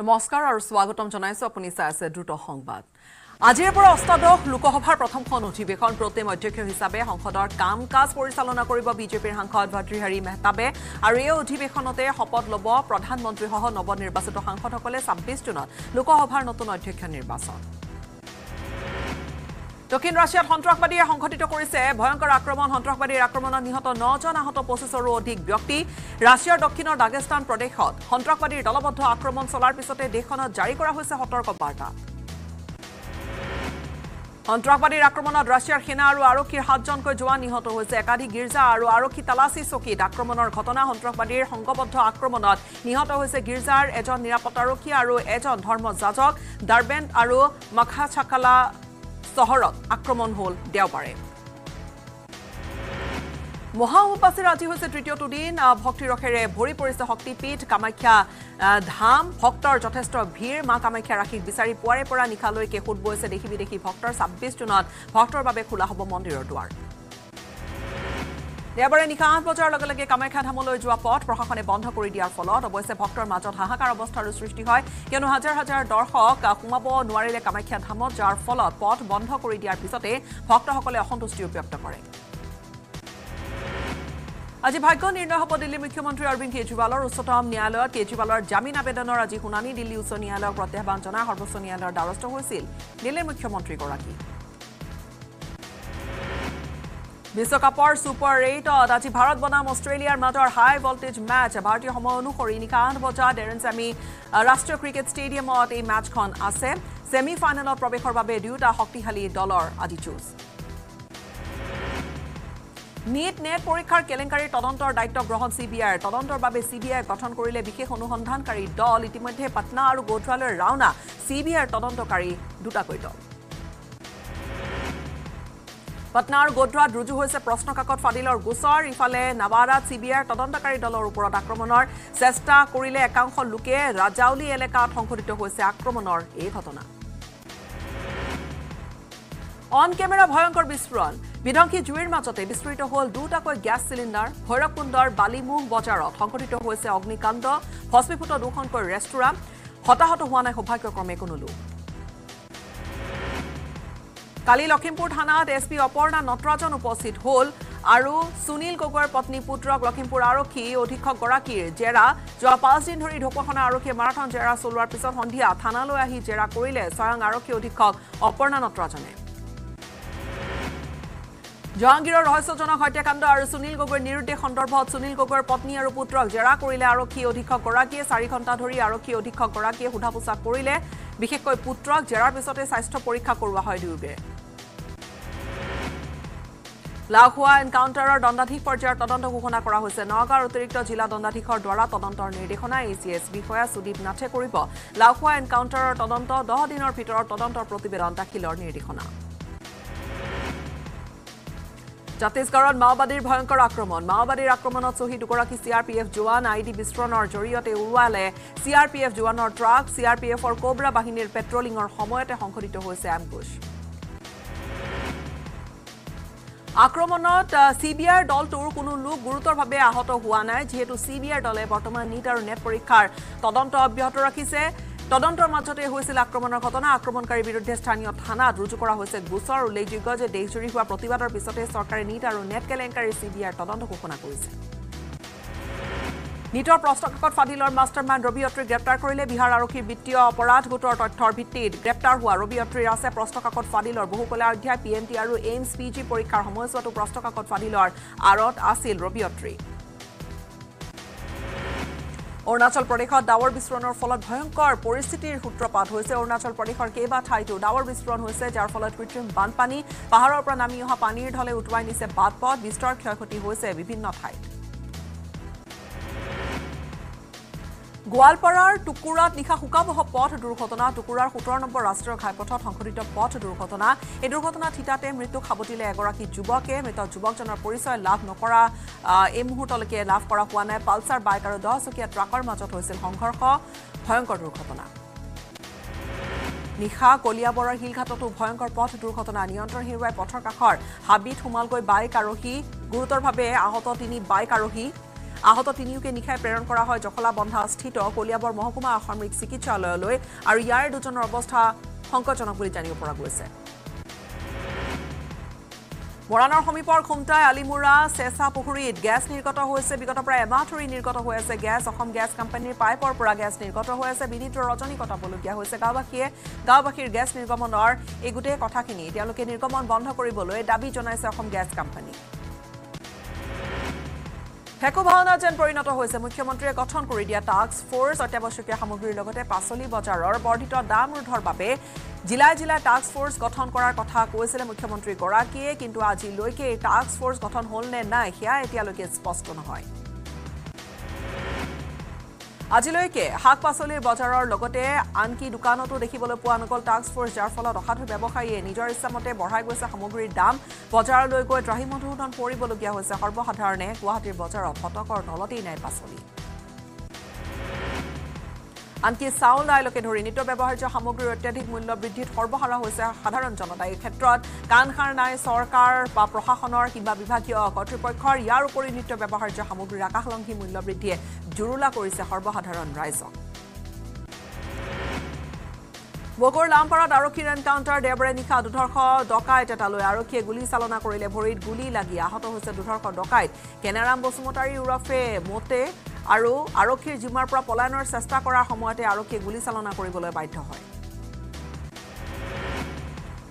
নমস্কাৰ আৰু স্বাগতম জনাইছো আপুনি চাই আছে দ্ৰুত সংবাদ। আজিৰে পৰা অষ্টাদশ লোকসভাৰ প্ৰথমখন অধিৱেশন প্ৰতিম অধ্যক্ষ হিচাপে সংসদৰ কাম কাজ পৰিচালনা কৰিব বিজেপিৰ সাংসদ ভদ্ৰিহাৰী মেহতাবে আৰু এই অধিৱেশনতে শপত ল'ব প্ৰধানমন্ত্ৰীসহ নৱনিৰ্বাচিত সাংসদসকলে ছাব্বিছ জুনত লোকসভাৰ নতুন অধ্যক্ষ নিৰ্বাচন। দক্ষিণ ৰাছিয়াত সন্ত্ৰাসবাদীয়ে সংঘটিত কৰিছে। ভয়ংকৰ আক্ৰমণ সন্ত্ৰাসবাদীৰ আক্ৰমণত নিহত নজন আহত পঁচিছৰো অধিক ব্যক্তি ৰাছিয়াৰ দক্ষিণৰ দাগেস্তান প্ৰদেশত। সন্ত্ৰাসবাদীৰ দলবদ্ধ আক্ৰমণ চলাৰ পিছতে দেশখনত জাৰি কৰা হৈছে সতৰ্ক বাৰ্তা সন্ত্ৰাসবাদীৰ আক্ৰমণত ৰাছিয়াৰ সেনা আৰু আৰক্ষীৰ সাতজনকৈ জোৱান নিহত হৈছে। একাধিক গীৰ্জা আৰু আৰক্ষী তালাচী চকীত আক্ৰমণৰ ঘটনা সন্ত্ৰাসবাদীৰ সংঘবদ্ধ আক্ৰমণত নিহত হৈছে। গীৰ্জাৰ এজন নিৰাপত্তাৰক্ষী আৰু এজন ধৰ্মযাজক ডাৰবেণ্ড আৰু মাখাচাকালা চহৰত আক্ৰমণ হ'ল দেওবাৰে। মহা উপাসীৰ আজি হৈছে তৃতীয়টো দিন। আহ, ভক্তিৰসেৰে ভৰি পৰিছে শক্তিপীঠ কামাখ্যা ধাম। ভক্তৰ যথেষ্ট ভিৰ। মা কামাখ্যা ৰাশিক বিচাৰি পুৱাৰে পৰা নিশালৈকে সোঁত বৈছে দেশী বিদেশী ভক্তৰ। ছাব্বিছ জুনত ভক্তৰ বাবে খোলা হ'ব মন্দিৰৰ দুৱাৰ। দেওবাৰে নিশা আঠ বজাৰ লগে লগে কামাখ্যা ধামলৈ যোৱা পথ প্ৰশাসনে বন্ধ কৰি দিয়াৰ ফলত। অৱশ্যে ভক্তৰ মাজত হাহাকাৰ অৱস্থাৰো সৃষ্টি হয়। কিয়নো হাজাৰ হাজাৰ দৰ্শক সোমাব নোৱাৰিলে কামাখ্যা ধামত যাৰ ফলত পথ বন্ধ কৰি দিয়াৰ পিছতে ভক্তসকলে অসন্তুষ্টিও ব্যক্ত কৰে। আজি ভাগ্য নিৰ্ণয় হ'ব দিল্লীৰ মুখ্যমন্ত্ৰী অৰবিন্দ কেজৰিৱালৰ উচ্চতম ন্যায়ালয়ত। কেজৰিৱালৰ জামিন আবেদনৰ আজি শুনানি দিল্লী উচ্চ ন্যায়ালয়ক প্ৰত্যাহ্বান জনাই সৰ্বোচ্চ ন্যায়ালয়ৰ দ্বাৰস্থ হৈছিল দিল্লীৰ মুখ্যমন্ত্ৰীগৰাকী। বিশ্বকাপৰ ছুপাৰ এইটত আজি ভাৰত বনাম অষ্ট্ৰেলিয়াৰ মাজৰ হাই ভল্টেজ মেচ ভাৰতীয় সময় অনুসৰি নিশা আঠ বজাত ছেমি ৰাষ্ট্ৰীয় ক্ৰিকেট ষ্টেডিয়ামত এই মেচখন আছে। ছেমি ফাইনেলত প্ৰৱেশৰ বাবে দুয়োটা শক্তিশালী দলৰ আজি যুঁজ। নিট নেট পৰীক্ষাৰ কেলেংকাৰীৰ তদন্তৰ দায়িত্ব গ্ৰহণ চি বি আইৰ তদন্তৰ বাবে চি বি আই গঠন কৰিলে বিশেষ অনুসন্ধানকাৰী দল। ইতিমধ্যে পাটনা আৰু গোধৰালৈ ৰাওনা। চি বি আইৰ তদন্তকাৰী দুটাকৈ দল। পাটনা আৰু গোধৰাত ৰুজু হৈছে প্ৰশ্নকাকত ফাদিলৰ গোচৰ। ইফালে নাৱাৰাত চি বি আইৰ তদন্তকাৰী দলৰ ওপৰত আক্ৰমণৰ চেষ্টা কৰিলে একাংশ লোকে ৰাজাউলি এলেকাত সংঘটিত হৈছে আক্ৰমণৰ এই ঘটনা। অন কেমেৰা ভয়ংকৰ বিস্ফোৰণ। বিধ্বংসী জুইৰ মাজতে বিস্ফোৰিত হ'ল দুটাকৈ গেছ চিলিণ্ডাৰ। ভৈৰৱকুণ্ডৰ বালিমুখ বজাৰত সংঘটিত হৈছে অগ্নিকাণ্ড। ভস্মীভূত দুখনকৈ ৰেষ্টুৰাঁ হতাহত হোৱা নাই সৌভাগ্যক্ৰমে কোনো লোক। কালি লখিমপুৰ থানাত এছ পি অপৰ্ণা নটৰাজন উপস্থিত হ'ল আৰু সুনীল গগৈৰ পত্নী পুত্ৰক লখিমপুৰ আৰক্ষী অধীক্ষকগৰাকীৰ জেৰা। যোৱা পাঁচদিন ধৰি ঢকুৱাখানা আৰক্ষীয়ে মাৰাথন জেৰা চলোৱাৰ পিছত সন্ধিয়া থানালৈ আহি জেৰা কৰিলে। স্বয়ং আৰক্ষী অধীক্ষক অপৰ্ণা নটৰাজনে। জাহাংগীৰৰ ৰহস্যজনক হত্যাকাণ্ড আৰু সুনীল গগৈৰ নিৰুদ্দেশ সন্দৰ্ভত সুনীল গগৈৰ পত্নী আৰু পুত্ৰক জেৰা কৰিলে আৰক্ষী অধীক্ষকগৰাকীয়ে চাৰি ঘণ্টা ধৰি আৰক্ষী অধীক্ষকগৰাকীয়ে সোধা পোছা কৰিলে। বিশেষকৈ পুত্ৰক জেৰাৰ পিছতে স্বাস্থ্য পৰীক্ষা কৰোৱা হয় দুয়োগে লাওখোৱা এনকাউণ্টাৰৰ দণ্ডাধীশ পৰ্যায়ৰ তদন্ত ঘোষণা কৰা হৈছে। নগাঁৱৰ অতিৰিক্ত জিলা দণ্ডাধীশৰ দ্বাৰা তদন্তৰ নিৰ্দেশনা এ চি এছ বিষয়া সুদীপ নাথে কৰিব। লাওখোৱা এনকাউণ্টাৰৰ তদন্ত দহ দিনৰ ভিতৰত তদন্তৰ প্ৰতিবেদন দাখিলৰ নিৰ্দেশনা। ছত্তীশগড়ত মাওবাদীৰ ভয়ংকৰ আক্ৰমণ। মাওবাদীৰ আক্ৰমণত শ্বহীদ দুগৰাকী চি আৰ পি এফ জোৱান আই ডি বিস্ফোৰণৰ জৰিয়তে উৰুৱালে চি আৰ পি এফ জোৱানৰ ট্ৰাক। চি আৰ পি এফৰ কোব্ৰা বাহিনীৰ পেট্ৰলিঙৰ সময়তে সংঘটিত হৈছে এম্বুছ আক্ৰমণত চি বি আইৰ দলটোৰ কোনো লোক গুৰুতৰভাৱে আহত হোৱা নাই যিহেতু চি বি আইৰ দলে বৰ্তমান নীট আৰু নেট পৰীক্ষাৰ তদন্ত অব্যাহত ৰাখিছে। তদন্তৰ মাজতে হৈছিল আক্ৰমণৰ ঘটনা। আক্ৰমণকাৰীৰ বিৰুদ্ধে স্থানীয় থানাত ৰুজু কৰা হৈছে গোচৰ। উল্লেখযোগ্য যে দেশজুৰি হোৱা প্ৰতিবাদৰ পিছতে চৰকাৰে নীট আৰু নেট কেলেংকাৰী চি বি আইৰ তদন্ত ঘোষণা কৰিছে। নীটৰ প্ৰশ্নকাকত ফাদিলৰ মাষ্টাৰ মাইণ্ড ৰবি অত্ৰীক গ্ৰেপ্তাৰ কৰিলে। বিহাৰ আৰক্ষীৰ বিত্তীয় অপৰাধ গোটৰ তথ্যৰ ভিত্তিত গ্ৰেপ্তাৰ হোৱা ৰবি অত্ৰীৰ আছে। প্ৰশ্নকাকত ফাদিলৰ বহুকলীয়া অধ্যায় পি এম টি আৰু এইমছ পি জি পৰীক্ষাৰ সময়ছোৱাতো প্ৰশ্নকাকত ফাদিলৰ আঁৰত আছিল ৰবি অত্ৰী। অৰুণাচল প্ৰদেশত ডাৱৰ বিস্ফোৰণৰ ফলত ভয়ংকৰ পৰিস্থিতিৰ সূত্ৰপাত হৈছে অৰুণাচল প্ৰদেশৰ কেইবা ঠাইতো ডাৱৰ বিস্ফোৰণ হৈছে যাৰ ফলত কৃত্ৰিম বানপানী পাহাৰৰ পৰা নামি অহা পানীৰ ঢলে উটুৱাই নিছে বাট পথ বিস্তৰ ক্ষয়ক্ষতি হৈছে বিভিন্ন ঠাইত। গোৱালপাৰাৰ টুকুৰাত নিশা শোকাবহ পথ দুৰ্ঘটনা। টুকুৰাৰ সোতৰ নম্বৰ ৰাষ্ট্ৰীয় ঘাইপথত সংঘটিত পথ দুৰ্ঘটনা। এই দুৰ্ঘটনাত থিতাতে মৃত্যুক সাৱটিলে এগৰাকী যুৱকে। মৃত যুৱকজনৰ পৰিচয় লাভ নকৰা এই মুহূৰ্তলৈকে লাভ কৰা হোৱা নাই। পালচাৰ বাইক আৰু দহচকীয়া ট্ৰাকৰ মাজত হৈছিল সংঘৰ্ষ। ভয়ংকৰ দুৰ্ঘটনা। নিশা কলিয়াবৰৰ শিলঘাটতো ভয়ংকৰ পথ দুৰ্ঘটনা। নিয়ন্ত্ৰণ হেৰুৱাই পথৰ কাষৰ হাবিত সোমালগৈ বাইক আৰোহী গুৰুতৰভাৱে আহত তিনি বাইক আৰোহী আহত তিনিওকে নিশাই প্ৰেৰণ কৰা হয়। জখলা বন্ধা স্থিত কলিয়াবৰ মহকুমা অসামৰিক চিকিৎসালয়লৈ আৰু ইয়াৰে দুজনৰ অৱস্থা সংকটজনক বুলি জানিব পৰা গৈছে। মৰাণৰ সমীপৰ খুমটাই আলিমুৰা চেঁচা পুখুৰীত গেছ নিৰ্গত হৈছে বিগত প্ৰায় এমাহ ধৰি নিৰ্গত হৈ আছে গেছ। অসম গেছ কোম্পানীৰ পাইপৰ পৰা গেছ নিৰ্গত হৈ আছে। বিনীত ৰজনী কটাবলগীয়া হৈছে। গাঁওবাসীয়ে গাঁওবাসীৰ গেছ নিৰ্গমনৰ এই গোটেই কথাখিনি তেওঁলোকে নিৰ্গমন বন্ধ কৰিবলৈ দাবী জনাইছে অসম গেছ কোম্পানীক ভেকু ভাওনা যেন পৰিণত হৈছে মুখ্যমন্ত্ৰীয়ে গঠন কৰি দিয়া টাস্ক ফ'ৰ্চ অত্যাৱশ্যকীয় সামগ্ৰীৰ লগতে পাচলি বজাৰৰ বৰ্ধিত দাম ৰোধৰ বাবে জিলাই জিলাই টাস্ক ফ'ৰ্চ গঠন কৰাৰ কথা কৈছিলে মুখ্যমন্ত্ৰীগৰাকীয়ে কিন্তু আজিলৈকে এই টাস্ক ফ'ৰ্চ গঠন হ'ল নে নাই সেয়া এতিয়ালৈকে স্পষ্ট নহয়। আজিলৈকে শাক পাচলিৰ বজাৰৰ লগতে আনকি দোকানতো দেখিবলৈ পোৱা নগ'ল টাস্ক ফ'ৰ্চ যাৰ ফলত অসাধু ব্যৱসায়ীয়ে নিজৰ ইচ্ছামতে বঢ়াই গৈছে সামগ্ৰীৰ দাম। বজাৰলৈ গৈ ত্ৰাহি মধুসূদন পৰিবলগীয়া হৈছে। সৰ্বসাধাৰণে গুৱাহাটীৰ বজাৰত শতকৰ তলতেই নাই পাচলি। আনকি চাউল দাইলকে ধৰি নিত্য ব্যৱহাৰ্য সামগ্ৰীৰ অত্যাধিক মূল্য বৃদ্ধিত সৰ্বহাৰা হৈছে সাধাৰণ জনতা। এই ক্ষেত্ৰত কাণ সাৰ নাই চৰকাৰ বা প্ৰশাসনৰ কিংবা বিভাগীয় কৰ্তৃপক্ষৰ ইয়াৰ উপৰি নিত্য ব্যৱহাৰ্য সামগ্ৰীৰ আকাশলংঘী মূল্য বৃদ্ধিয়ে জুৰুলা কৰিছে সৰ্বসাধাৰণ ৰাইজক। বগোৰ লামপাৰাত আৰক্ষীৰ এনকাউণ্টাৰ দেওবাৰে নিশা দুধৰ্ষ ডকাইত এটালৈ আৰক্ষীয়ে গুলী চালনা কৰিলে ভৰিত গুলী লাগি আহত হৈছে দুধৰ্ষ ডকাইত। কেনাৰাম বসুমতাৰী ওৰফে মোটে আৰু আৰক্ষীৰ জিম্মাৰ পৰা পলায়নৰ চেষ্টা কৰাৰ সময়তে আৰক্ষীয়ে গুলীচালনা কৰিবলৈ বাধ্য হয়।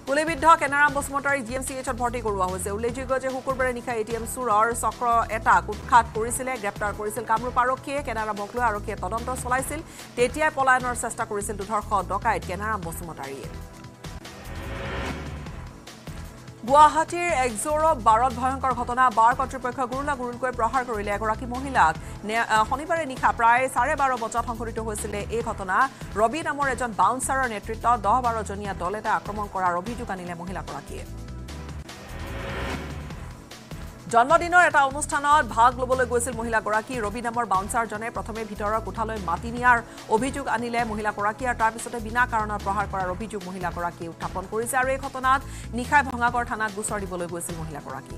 গুলীবিদ্ধ Kenaram Basumatary G M C এইচত ভৰ্তি কৰোৱা হৈছে। উল্লেখযোগ্য যে শুকুৰবাৰে নিশা এ টি এম চোৰৰ চক্ৰ এটাক উৎখাত কৰিছিলে গ্ৰেপ্তাৰ কৰিছিল কামৰূপ আৰক্ষীয়ে। কেনাৰামক লৈ আৰক্ষীয়ে তদন্ত চলাইছিল। তেতিয়াই পলায়নৰ চেষ্টা কৰিছিল দুধৰ্ষ ডকাইত কেনাৰাম বসুমতাৰীয়ে। গুৱাহাটীৰ একজোৰ বাৰত ভয়ংকৰ ঘটনা। বাৰ কৰ্তৃপক্ষই গুৰুলা গুৰুলকৈ প্ৰহাৰ কৰিলে এগৰাকী মহিলাক। শনিবাৰে নিশা প্ৰায় চাৰে বাৰ বজাত সংঘটিত হৈছিলে এই ঘটনা। ৰবি নামৰ এজন বাউন্সাৰৰ নেতৃত্বত দহ বাৰজনীয়া দল এটা আক্ৰমণ কৰাৰ অভিযোগ আনিলে মহিলাগৰাকীয়ে। জন্মদিনৰ এটা অনুষ্ঠানত ভাগ ল'বলৈ গৈছিল মহিলাগৰাকী। ৰবি নামৰ বাউন্সাৰজনে প্ৰথমে ভিতৰৰ কোঠালৈ মাতি নিয়াৰ অভিযোগ আনিলে মহিলাগৰাকী আৰু তাৰ পিছতে বিনা কাৰণত প্ৰহাৰ কৰাৰ অভিযোগ মহিলাগৰাকীয়ে উত্থাপন কৰিছে আৰু এই ঘটনাত নিশাই ভঙাগড় থানাত গোচৰ দিবলৈ গৈছিল মহিলাগৰাকী।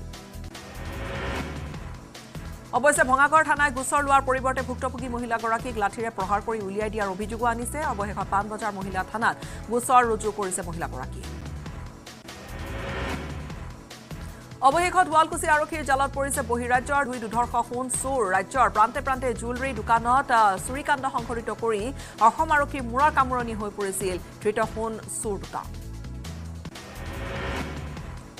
অৱশ্যে ভঙাগড় থানাই গোচৰ লোৱাৰ পৰিৱৰ্তে ভুক্তভোগী মহিলাগৰাকীক লাঠিৰে প্ৰহাৰ কৰি উলিয়াই দিয়াৰ অভিযোগো আনিছে। অৱশেষত পাণবজাৰ মহিলা থানাত গোচৰ ৰুজু কৰিছে মহিলাগৰাকীয়ে। অৱশেষত শুৱালকুছি আৰক্ষীৰ জালত পৰিছে বহিৰাজ্যৰ দুই দুধৰ্ষ সোণ চোৰ। ৰাজ্যৰ প্ৰান্তে প্ৰান্তে জুৱেলাৰী দোকানত চুৰিকাণ্ড সংঘটিত কৰি অসম আৰক্ষীৰ মূৰৰ কামোৰণি হৈ পৰিছিল। ধৃত সোণ চোৰ দুটা।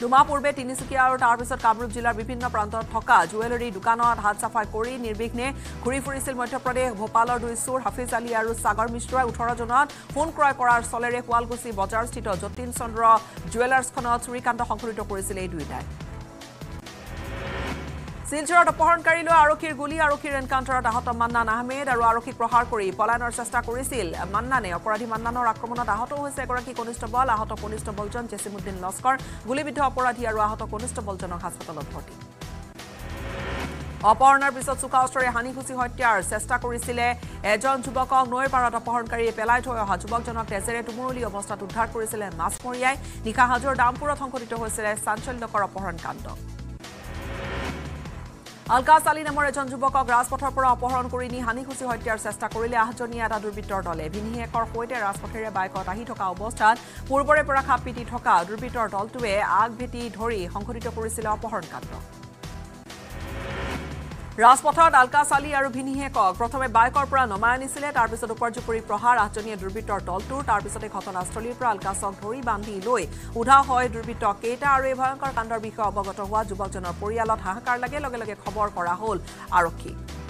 দুমাহ পূৰ্বে তিনিচুকীয়া আৰু তাৰ পিছত কামৰূপ জিলাৰ বিভিন্ন প্ৰান্তত থকা জুৱেলাৰী দোকানত হাত চাফাই কৰি নিৰ্বিঘ্নে ঘূৰি ফুৰিছিল মধ্যপ্ৰদেশ ভূপালৰ দুই চোৰ হাফিজ আলী আৰু সাগৰ মিশ্ৰই ওঠৰজনত সোণ ক্ৰয় কৰাৰ চলেৰে শুৱালকুছি বজাৰস্থিত যতীন চন্দ্ৰ জুৱেলাৰ্ছখনত চুৰিকাণ্ড সংঘটিত কৰিছিল এই দুয়োটাই। শিলচৰত অপহৰণকাৰীলৈ আৰক্ষীৰ গুলী আৰক্ষীৰ এনকাউণ্টাৰত আহত মান্নান আহমেদ আৰু আৰক্ষীক প্ৰহাৰ কৰি পলায়নৰ চেষ্টা কৰিছিল। মান্নানে অপৰাধী মান্নানৰ আক্ৰমণত আহত হৈছে এগৰাকী কনিষ্টবল আহত কনিষ্টবলজন জেচিমুদ্দিন লস্কৰ গুলীবিদ্ধ অপৰাধী আৰু আহত কনিষ্টবলজনক হাস্পতালত ভৰ্তি। অপহৰণৰ পিছত চোকা অস্ত্ৰৰে হানিখুচি হত্যাৰ চেষ্টা কৰিছিলে এজন যুৱকক। নৈৰ পাৰত অপহৰণকাৰীয়ে পেলাই থৈ অহা যুৱকজনক তেজেৰে তুমুৰলি অৱস্থাত উদ্ধাৰ কৰিছিলে মাছমৰীয়াই। নিশা হাজোৰ দামপুৰত সংঘটিত হৈছিলে চাঞ্চল্যকৰ অপহৰণ কাণ্ড। আলকাছ আলী নামৰ এজন যুৱকক ৰাজপথৰ পৰা অপহৰণ কৰি নি হানিখুচি হত্যাৰ চেষ্টা কৰিলে আঠজনীয়া এটা দুৰ্বৃত্তৰ দলে। ভিনীহেকৰ সৈতে ৰাজপথেৰে বাইকত আহি থকা অৱস্থাত পূৰ্বৰে পৰা খাপ পিটি থকা দুৰ্বৃত্তৰ দলটোৱে আগ ভেটি ধৰি সংঘটিত কৰিছিলে অপহৰণ কাণ্ড। ৰাজপথত আলকাছ আলী আৰু ভিনিহেকক প্ৰথমে বাইকৰ পৰা নমাই আনিছিলে তাৰ পিছত উপৰ্যুপৰি প্ৰহাৰ আঠজনীয়া দুৰ্বৃত্তৰ দলটোৰ তাৰ পিছতে ঘটনাস্থলীৰ পৰা আলকাছক ধৰি বান্ধি লৈ উধাও হয় দুৰ্বৃত্ত কেইটা আৰু এই ভয়ংকৰ কাণ্ডৰ বিষয়ে অৱগত হোৱা যুৱকজনৰ পৰিয়ালত হাহাকাৰ লাগে লগে লগে খবৰ কৰা হ'ল আৰক্ষীক।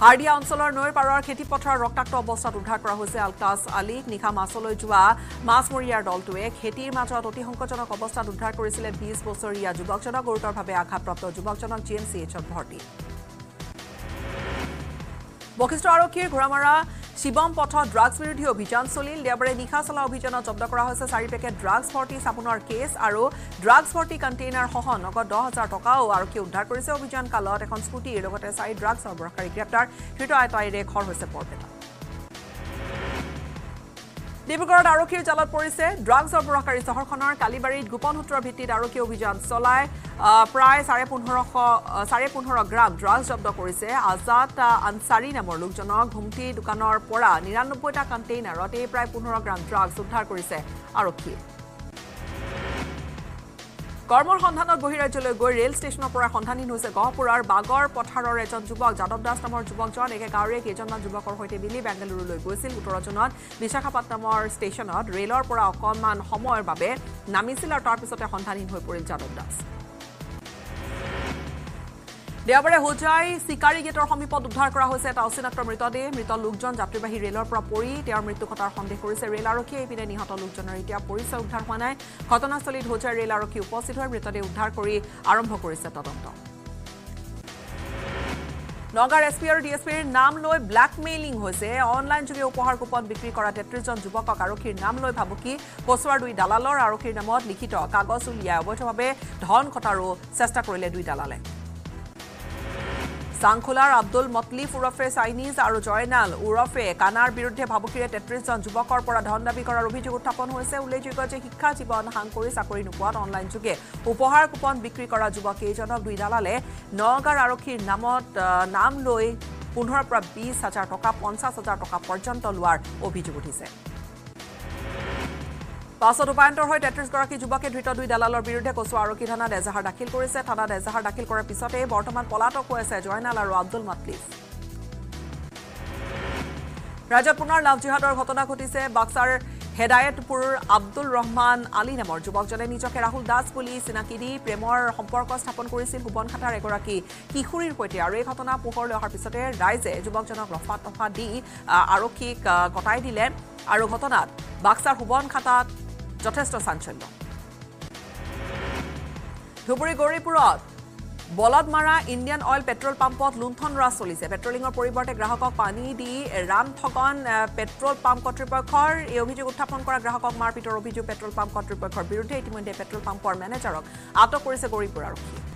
হাৰ্ডিয়া অঞ্চলৰ নৈৰ পাৰৰ খেতিপথাৰৰ ৰক্তাক্ত অৱস্থাত উদ্ধাৰ কৰা হৈছে আলকাছ আলীক। নিশা মাছলৈ যোৱা মাছমৰীয়াৰ দলটোৱে খেতিৰ মাজত অতি সংকটজনক অৱস্থাত উদ্ধাৰ কৰিছিলে বিছ বছৰীয়া যুৱকজনক। গুৰুতৰভাৱে আঘাতপ্ৰাপ্ত যুৱকজনক জি এম চি এইচত ভৰ্তি। বশিষ্ঠ আৰক্ষীৰ ঘোঁৰামাৰা শিৱম পথত ড্ৰাগছ বিৰোধী অভিযান চলিল। দেওবাৰে নিশা চলা অভিযানত জব্দ কৰা হৈছে চাৰি পেকেট ড্ৰাগছ ভৰ্তি চাবোনৰ কেছ আৰু ড্ৰাগছ ভৰ্তি কণ্টেইনাৰসহ নগদ দহ হাজাৰ টকাও আৰক্ষীয়ে উদ্ধাৰ কৰিছে। অভিযান কালত এখন স্কুটিৰ লগতে চাৰি ড্ৰাগছ সৰবৰাহকাৰী গ্ৰেপ্তাৰ। ধৃত আয়তাইৰে খৰ হৈছে বৰপেটা ডিব্ৰুগড়ত আৰক্ষীৰ জালত পৰিছে। ড্ৰাগছ সৰবৰাহকাৰী চহৰখনৰ কালিবাৰীত গোপন সূত্ৰৰ ভিত্তিত আৰক্ষীয়ে অভিযান চলাই প্ৰায় চাৰে পোন্ধৰশ চাৰে পোন্ধৰ গ্ৰাম ড্ৰাগছ জব্দ কৰিছে। আজাদ আনচাৰী নামৰ লোকজনক ঘুমটি দোকানৰ পৰা নিৰান্নব্বৈটা কণ্টেইনাৰত এই প্ৰায় পোন্ধৰ গ্ৰাম ড্ৰাগছ উদ্ধাৰ কৰিছে আৰক্ষীয়ে। কৰ্মৰ সন্ধানত বহিৰাজ্যলৈ গৈ ৰেল ষ্টেচনৰ পৰা সন্ধানহীন হৈছে গহপুৰৰ বাগৰ পথাৰৰ এজন যুৱক। যাদৱ দাস নামৰ যুৱকজন একে গাঁৱৰে কেইজনমান যুৱকৰ সৈতে মিলি বেংগালুৰুলৈ গৈছিল। সোতৰ জুনত বিশাখাপট্টনমৰ ষ্টেচনত ৰেলৰ পৰা অকণমান সময়ৰ বাবে নামিছিল আৰু তাৰ পিছতে সন্ধানহীন হৈ পৰিল যাদৱ দাস। দেওবাৰে হোজাই চিকাৰী গেটৰ সমীপত উদ্ধাৰ কৰা হৈছে এটা অচিনাক্ত মৃতদেহ। মৃত লোকজন যাত্ৰীবাহী ৰেলৰ পৰা পৰি তেওঁৰ মৃত্যু ঘটাৰ সন্দেহ কৰিছে। ৰেল আৰক্ষীয়ে ইপিনে নিহত লোকজনৰ এতিয়া পৰিচয় উদ্ধাৰ হোৱা নাই। ঘটনাস্থলীত হোজাই ৰেল আৰক্ষী উপস্থিত হৈ মৃতদেহ উদ্ধাৰ কৰি আৰম্ভ কৰিছে তদন্ত। নগাঁৱৰ এছ পি আৰু ডি এছ পিৰ নাম লৈ ব্লেকমেইলিং হৈছে। অনলাইন যোগে উপহাৰ কুপন বিক্ৰী কৰা তেত্ৰিশজন যুৱকক আৰক্ষীৰ নাম লৈ ভাবুকি কচুৱাৰ দুই দালালৰ আৰক্ষীৰ নামত লিখিত কাগজ উলিয়াই অবৈধভাৱে ধন ঘটাৰো চেষ্টা কৰিলে দুই দালালে। চাংখোলাৰ আব্দুল মতলিফ ওৰফে চাইনিজ আৰু জয়নাল ওৰফে কানাৰ বিৰুদ্ধে ভাবুকিৰে তেত্ৰিশজন যুৱকৰ পৰা ধন দাবী কৰাৰ অভিযোগ উত্থাপন হৈছে। উল্লেখযোগ্য যে শিক্ষা জীৱন সাং কৰি চাকৰি নোপোৱাত অনলাইন যোগে উপহাৰ কুপন বিক্ৰী কৰা যুৱক কেইজনক দুই দালালে নগাঁৱৰ আৰক্ষীৰ নামত নাম লৈ পোন্ধৰৰ পৰা বিছ হাজাৰ টকা পঞ্চাছ হাজাৰ টকা পৰ্যন্ত লোৱাৰ অভিযোগ উঠিছে। পাছত উপায়ন্তৰ হৈ তেত্ৰিশগৰাকী যুৱকে ধৃত দুই দালালৰ বিৰুদ্ধে কচুৱা আৰক্ষী থানাত এজাহাৰ দাখিল কৰিছে। থানাত এজাহাৰ দাখিল কৰাৰ পিছতে বৰ্তমান পলাতক হৈ আছে জয়নাল আৰু আব্দুল মাতলিফ। ৰাজ্যত পুনৰ লাভ জিহাদৰ ঘটনা ঘটিছে। বাক্সাৰ হেদায়তপুৰৰ আব্দুল ৰহমান আলী নামৰ যুৱকজনে নিজকে ৰাহুল দাস বুলি চিনাকি দি প্ৰেমৰ সম্পৰ্ক স্থাপন কৰিছিল সোবনখাটাৰ এগৰাকী কিশোৰীৰ সৈতে। আৰু এই ঘটনা পোহৰলৈ অহাৰ পিছতে ৰাইজে যুৱকজনক ৰফা তফা দি আৰক্ষীক গতাই দিলে। আৰু ঘটনাত বাক্সাৰ সোবনখাটাত যথেষ্ট চাঞ্চল্য। ধুবুৰী গৌৰীপুৰত বলদ মাৰা ইণ্ডিয়ান অইল পেট্ৰল পাম্পত লুণ্ঠন ৰাজ চলিছে। পেট্ৰলিঙৰ পৰিৱৰ্তে গ্ৰাহকক পানী দি ৰাম ঠগন পেট্ৰল পাম্প কৰ্তৃপক্ষৰ এই অভিযোগ উত্থাপন কৰা গ্ৰাহকক মাৰপিটৰ অভিযোগ পেট্ৰল পাম্প কৰ্তৃপক্ষৰ বিৰুদ্ধে ইতিমধ্যে পেট্ৰল পাম্পৰ মেনেজাৰক আটক কৰিছে গৌৰীপুৰ আৰক্ষীয়ে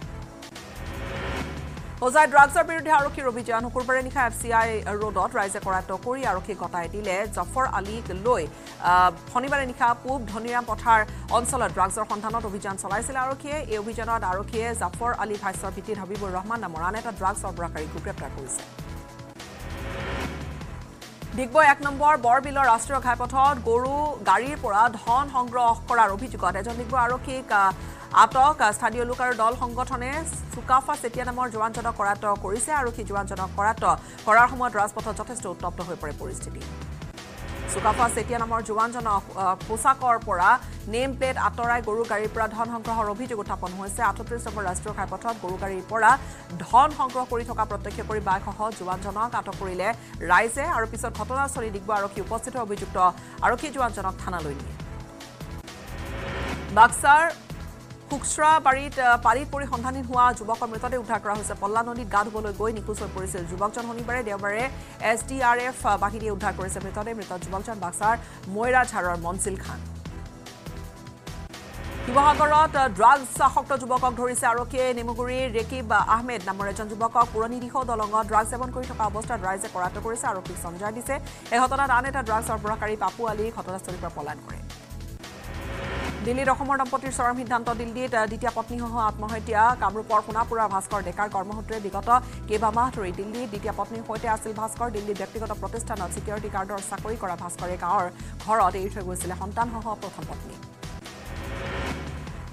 হোজাই ড্ৰাগছৰ বিৰুদ্ধে আৰক্ষীৰ অভিযান। শুকুৰবাৰে নিশা এফ চি আই ৰোডত ৰাইজে কৰি আৰক্ষীক গতাই দিলে জফৰ আলীক লৈ। শনিবাৰে নিশা পূব ধনীৰাম পথাৰ অঞ্চলত ড্ৰাগছৰ সন্ধানত অভিযান চলাইছিল আৰক্ষীয়ে। এই অভিযানত আৰক্ষীয়ে জাফৰ আলী ভাষ্যৰ ভিত্তিত হাবিবুৰ ৰহমান নামৰ আন এটা ড্ৰাগছ সৰবৰাহকাৰীকো গ্ৰেপ্তাৰ কৰিছে। ডিগবৈ এক নম্বৰ বৰবিলৰ ৰাষ্ট্ৰীয় ঘাইপথত গৰু গাড়ীৰ পৰা ধন সংগ্ৰহ কৰাৰ অভিযোগত এজন ডিগবৈ আৰক্ষীক আটক স্থানীয় লোক আৰু দল সংগঠনে চুকাফা চেতিয়া নামৰ জোৱানজনক কৰায়ত্ব কৰিছে আৰক্ষী জোৱানজনক কৰায়ত্ব কৰাৰ সময়ত ৰাজপথত যথেষ্ট উত্তপ্ত হৈ পৰে পৰিস্থিতি। চুকাফা চেতিয়া নামৰ জোৱানজনক আহ, পোছাকৰ পৰা নেম প্লেট আঁতৰাই গৰু গাড়ীৰ পৰা ধন সংগ্ৰহৰ অভিযোগ উত্থাপন হৈছে। আঠত্ৰিছ নম্বৰ ৰাষ্ট্ৰীয় ঘাইপথত গৰু গাড়ীৰ পৰা ধন সংগ্ৰহ কৰি থকা প্ৰত্যক্ষ কৰি বাইকসহ জোৱানজনক আটক কৰিলে ৰাইজে আৰু পিছত ঘটনাস্থলী ডিগবৈ আৰক্ষী উপস্থিত হৈ অভিযুক্ত আৰক্ষী জোৱানজনক থানালৈ নিয়ে। বাক্সাৰ শুক্সৰা বাৰীত পানীত পৰি সন্ধানহীন হোৱা যুৱকৰ মৃতদেহ উদ্ধাৰ কৰা হৈছে। পল্লা নদীত গা ধুবলৈ গৈ নিখোজ হৈ পৰিছিল। যুৱকজন শনিবাৰে দেওবাৰে এছ ডি আৰ এফ বাহিনীয়ে উদ্ধাৰ কৰিছে। মৃতদেহ মৃত যুৱকজন বাক্সাৰ মৈৰাঝাৰৰ মনচিল খান। শিৱসাগৰত ড্ৰাগছ আসক্ত যুৱকক ধৰিছে আৰক্ষীয়ে। নেমুগুৰিৰ ৰেকিব আহমেদ নামৰ এজন যুৱকক পুৰণি দিশৌ দলঙত ড্ৰাগছ সেৱন কৰি থকা অৱস্থাত ৰাইজে কৰায়ত্ব কৰিছে। আৰক্ষীক সঞ্জয় দিছে। এই ঘটনাত আন এটা ড্ৰাগছ সৰবৰাহকাৰী পাপু আলী ঘটনাস্থলীৰ পৰা পলায়ন কৰে। দিল্লীত অসমৰ দম্পতীৰ চৰম সিদ্ধান্ত দিল্লীত দ্বিতীয় পত্নীসহ আত্মহত্যা কামৰূপৰ সোণাপুৰৰ ভাস্কৰ ডেকাৰ কৰ্মসূত্ৰে বিগত কেইবামাহ ধৰি দিল্লীত দ্বিতীয় পত্নীৰ সৈতে আছিল ভাস্কৰ। দিল্লীত ব্যক্তিগত প্ৰতিষ্ঠানত ছিকিউৰিটি গাৰ্ডৰ চাকৰি কৰা ভাস্কৰে গাঁৱৰ ঘৰত এৰি থৈ গৈছিলে সন্তানসহ প্ৰথম পত্নী।